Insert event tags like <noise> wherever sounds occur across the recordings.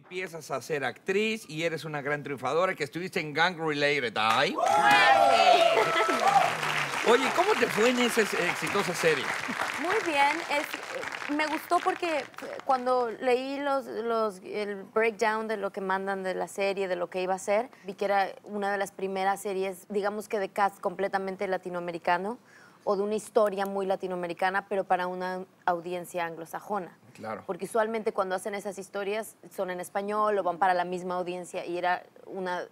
Empiezas a ser actriz y eres una gran triunfadora que estuviste en Gang Related. ¡Ay! Oye, ¿cómo te fue en esa exitosa serie? Muy bien. es- me gustó porque cuando leí los, los- el breakdown de lo que mandan de la serie, de lo que iba a ser, vi que era una de las primeras series, digamos que de cast completamente latinoamericano o de una historia muy latinoamericana, pero para una audiencia anglosajona. Claro. Porque usualmente cuando hacen esas historias son en español o van para la misma audiencia y era una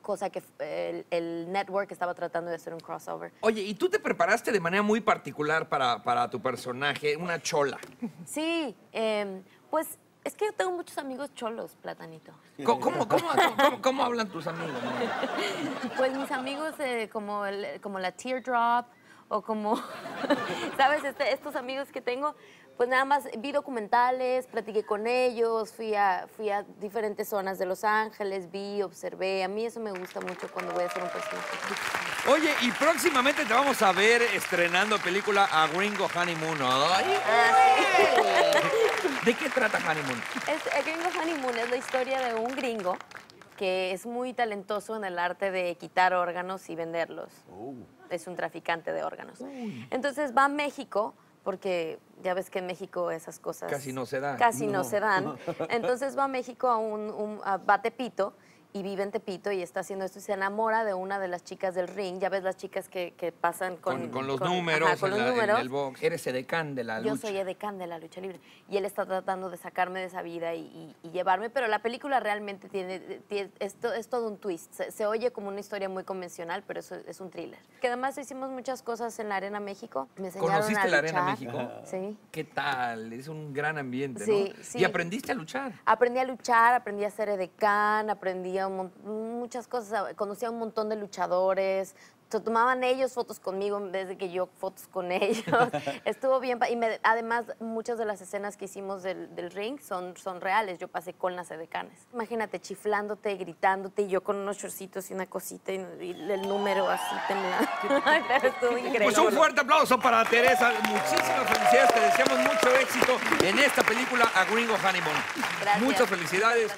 cosa que eh, el, el network estaba tratando de hacer un crossover. Oye, y tú te preparaste de manera muy particular para, para tu personaje, una chola. Sí, em, pues es que yo tengo muchos amigos cholos, Platanito. ¿Cómo, cómo, cómo- cómo- cómo hablan tus amigos? <laughs> Pues mis amigos eh, como, el- como la Teardrop o como, <laughs> ¿sabes? Este- estos amigos que tengo, pues nada más vi documentales, platiqué con ellos, fui a, fui a diferentes zonas de Los Ángeles, vi, observé. A mí eso me gusta mucho cuando voy a hacer un personaje. Oye, y próximamente te vamos a ver estrenando película A Gringo Honeymoon. ¡Ay! ¿De qué trata Honeymoon? Es, el Gringo Honeymoon es la historia de un gringo que es muy talentoso en el arte de quitar órganos y venderlos. Es un traficante de órganos. Entonces va a México, porque ya ves que en México esas cosas... Casi no se dan. Casi no, se dan. <laughs> Entonces va a México a un, un- a- va a Tepito y vive en Tepito y está haciendo esto y se enamora de una de las chicas del ring. Ya ves las chicas que, que pasan con... Con, con los con- números, ajá, con en los la- en números. el box. Eres edecán de la Yo lucha. soy edecán de la lucha libre y él está tratando de sacarme de esa vida y, y- y llevarme, pero la película realmente tiene, tiene- es, to- es todo un twist. Se, se oye como una historia muy convencional, pero eso es un thriller. Que además hicimos muchas cosas en la Arena México. Me enseñaron ¿Conociste a la Arena luchar. México? Sí. ¿Qué tal? Es un gran ambiente, Sí, ¿no? sí. Y aprendiste a luchar. Aprendí a luchar, aprendí a ser edecán, aprendí a muchas cosas, conocí a un montón de luchadores. Se tomaban ellos fotos conmigo en vez de que yo fotos con <laughs> ellos. Estuvo bien. pa- Y me- además, muchas de las escenas que hicimos del, del ring son, son reales. Yo pasé con las edecanes. Imagínate, chiflándote, gritándote, y yo con unos shortcitos y una cosita y, y el número así temblando. Pero <laughs> estuvo <laughs> increíble. Pues un fuerte aplauso para Teresa. Muchísimas felicidades. Te deseamos mucho éxito en esta película A Gringo Honeymoon. Gracias. Muchas felicidades.